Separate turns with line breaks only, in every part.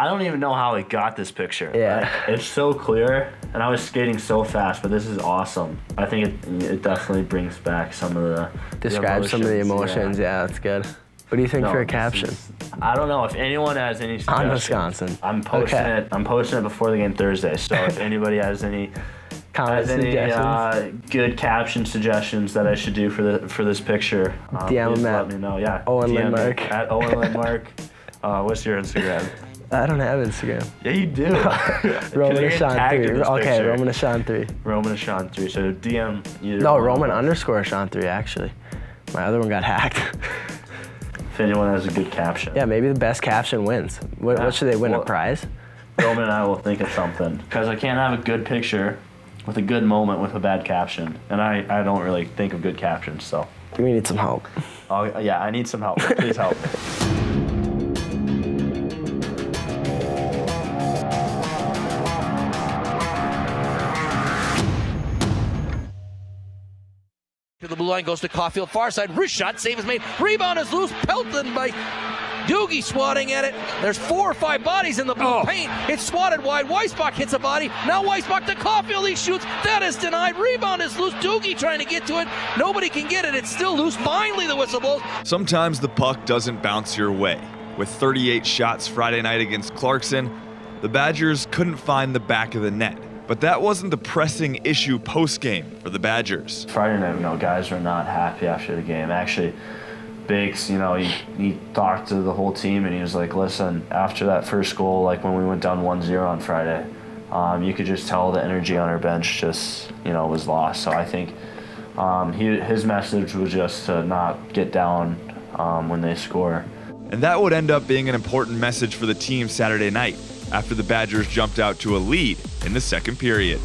I don't even know how I got this picture.
Yeah.
Like, it's so clear, and I was skating so fast, but this is awesome. I think it, it definitely brings back some of the the
some of the
emotions,
emotions. Yeah, that's good. What do you think
No,
for a caption?
is- I don't know if anyone has any suggestions.
Wisconsin.
I'm posting
Okay.
it. I'm posting it before the game Thursday. So if anybody has any
Comment
has any uh, good caption suggestions that I should do for the for this picture, um,
DM
please let me know. Yeah.
Owen
DM
Lindmark.
At Owen Lindmark. Uh, what's your Instagram?
I don't have Instagram.
Yeah, you do.
Roman
'Cause you're
Ahcan
tagged in
three. Okay,
picture.
Roman Ahcan three.
Roman Ahcan three. So DM either.
No, Roman underscore Ahcan three actually. My other one got hacked.
If anyone has a good caption.
yeah, maybe the best caption wins. What,
Yeah,
what should they win?
well-
a prize?
Roman and I will think of something. Because I can't have a good picture with a good moment with a bad caption. And I, I don't really think of good captions, so.
We need some help.
Oh, yeah, I need some help. Please help.
Line goes to Caufield, far side. Wrist shot, save is made. Rebound is loose, pelted by Doogie swatting at it. There's four or five bodies in the blue oh. paint. It's swatted wide. Weissbach hits a body. Now Weissbach to Caufield. He shoots. That is denied. Rebound is loose. Doogie trying to get to it. Nobody can get it. It's still loose. Finally, the whistle blows.
Sometimes the puck doesn't bounce your way. With 38 shots Friday night against Clarkson, the Badgers couldn't find the back of the net. But that wasn't the pressing issue post-game for the Badgers.
Friday night, you know, guys were not happy after the game. Actually, Biggs, you know, he, he talked to the whole team and he was like, listen, after that first goal, like when we went down 1-0 on Friday, um, you could just tell the energy on our bench just, you know, was lost. So I think um, he, his message was just to not get down um, when they score.
And that would end up being an important message for the team Saturday night after the Badgers jumped out to a lead in the second period.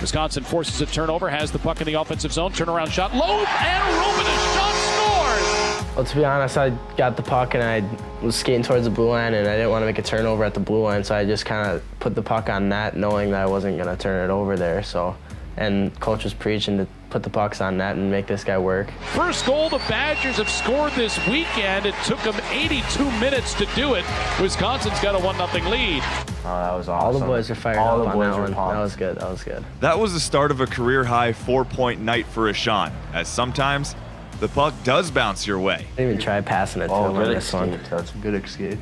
Wisconsin forces a turnover, has the puck in the offensive zone, turnaround shot, low, and Roman shot scores.
Well, to be honest, I got the puck and I was skating towards the blue line and I didn't want to make a turnover at the blue line, so I just kind of put the puck on that knowing that I wasn't going to turn it over there. So, and coach was preaching to put the pucks on net and make this guy work.
First goal the Badgers have scored this weekend. It took them 82 minutes to do it. Wisconsin's got a 1 0 lead.
Oh, that was awesome.
All the boys are fired
All
up
the
on
boys
that
were
one.
pumped.
That was good. That was good.
That was the start of a career high four point night for Ahcan, as sometimes the puck does bounce your way.
I didn't even try passing it to
Oh,
him on
good
this one.
That's a good escape.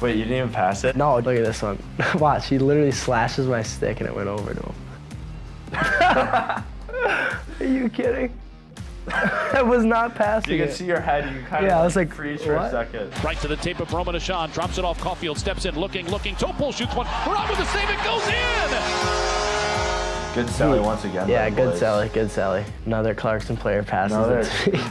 Wait, you didn't even pass it?
No, look at this one. Watch, he literally slashes my stick and it went over to him. Are you kidding? I was not passing
You can
it.
see your head. You kind
Yeah,
of
I was like,
freeze for a second.
Right to the tape of Roman Ahcan, drops it off Caufield, steps in, looking, looking. Topol shoots one. Rob with the save, it goes in.
Good Sally once again.
Yeah, good
boys.
Sally, good Sally. Another Clarkson player passes
Another-
it to me.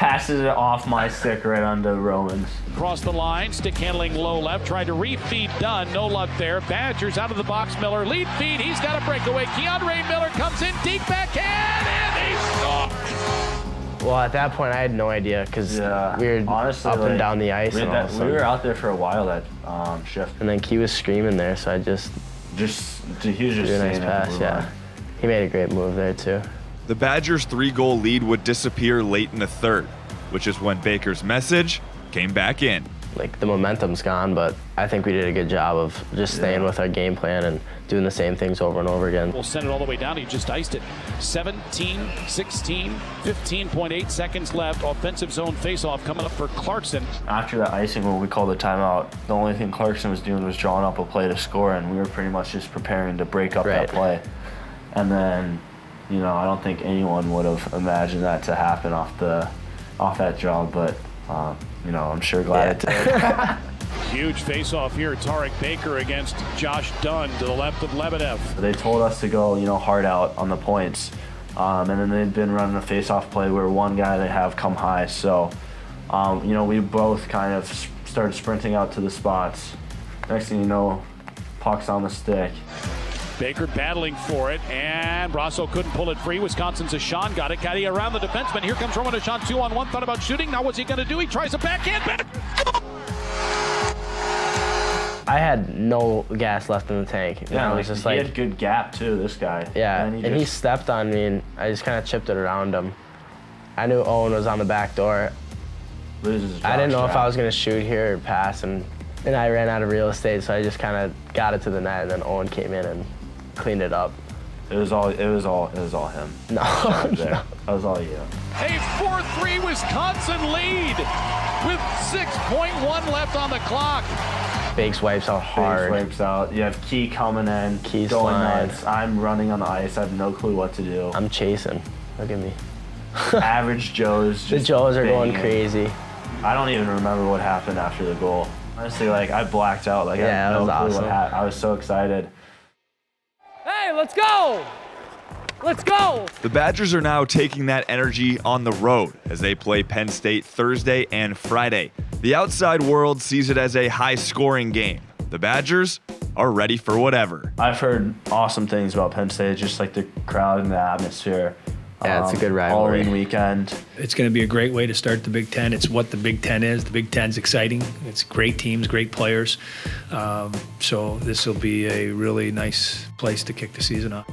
Passes it off my stick right onto Romans.
Across the line, stick handling low left, tried to refeed Dunne, no luck there. Badgers out of the box, Miller lead feed, he's got a breakaway. K'Andre Miller comes in, deep backhand, and he scores.
Well, at that point, I had no idea because
Yeah,
we were
honestly,
up
like,
and down the ice
We,
and
that- we were out there for a while that um, shift.
And then Key was screaming there, so I just
Just he was just
did a nice pass. Yeah, he made a great move there too.
The Badgers' three goal lead would disappear late in the third, which is when Baker's message came back in.
Like the momentum's gone, but I think we did a good job of just staying with our game plan and doing the same things over and over again.
We'll send it all the way down. He just iced it. 17, 16, 15.8 seconds left. Offensive zone faceoff coming up for Clarkson.
After that icing, when we called the timeout, the only thing Clarkson was doing was drawing up a play to score, and we were pretty much just preparing to break up
Right.
that play. And then, you know, I don't think anyone would have imagined that to happen off the off that job, but um, you know, I'm sure glad it did.
Huge faceoff here. Tarek Baker against Josh Dunne to the left of Lebedeff.
They told us to go, you know, hard out on the points. Um, and then they'd been running a face-off play where one guy they have come high. So, um, you know, we both kind of started sprinting out to the spots. Next thing you know, puck's on the stick.
Baker battling for it, and Rosso couldn't pull it free. Wisconsin's Ahcan got it. Got it around the defenseman. Here comes Roman Ahcan, two on one. Thought about shooting. Now what's he going to do? He tries a backhand. Back.
I had no gas left in the tank. And I was just
he
like,
had good gap too. This guy.
yeah.
And
And
he
he, stepped on me, and I just kind of chipped it around him. I knew Owen was on the back door.
loses. his
I didn't know if. I was gonna shoot here or pass, and and I ran out of real estate, so I just kind of got it to the net, and then Owen came in and cleaned it up.
It was all. It was all. It was all him.
No,
Right
no.
That was all you.
A 4-3 Wisconsin lead with 6.1 left on the clock.
Bakes wipes out
Hard.
hard.
wipes out. You have Key coming in.
Key's
going
flying.
nuts. I'm running on the ice. I have no clue what to do.
I'm chasing. Look at me.
Average Joe's.
The Joes are going crazy.
I don't even remember what happened after the goal. Honestly, like I blacked out. Like I
Yeah,
had
it
no clue
awesome.
what happened. I was so excited.
Hey, let's go! Let's go!
The Badgers are now taking that energy on the road as they play Penn State Thursday and Friday. The outside world sees it as a high scoring game. The Badgers are ready for whatever.
I've heard awesome things about Penn State, just like the crowd and the atmosphere. Um,
Yeah, it's a good rivalry.
Halloween weekend.
It's going to be a great way to start the Big Ten. It's what the Big Ten is. The Big Ten's exciting. It's great teams, great players. Um, so this will be a really nice place to kick the season off.